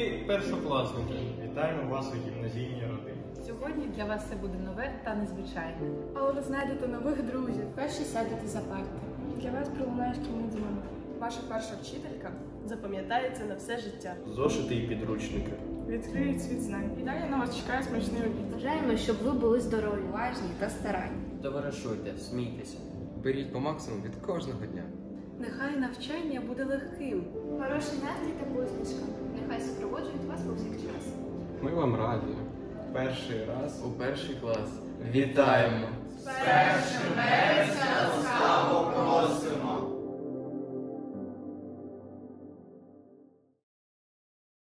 Любі першокласники, Вітаємо вас у гімназійній родині. Сьогодні для вас все буде нове та незвичайне. Але ви знайдете нових друзів. Перші сядете за парти. Для вас пролунає шкільний дзвоник. Ваша перша вчителька запам'ятається на все життя. Зошити і підручники. Відкриють світ знань. І далі на вас чекає смачний обід. Бажаємо, щоб ви були здорові, уважні та старанні. Товаришуйте, смійтеся. Беріть по максимуму від кожного дня. Нехай навчання буде легким. Хороший настрій Ми вам раді. Перший раз У перший клас. Вітаємо! Першим ласкаво просимо.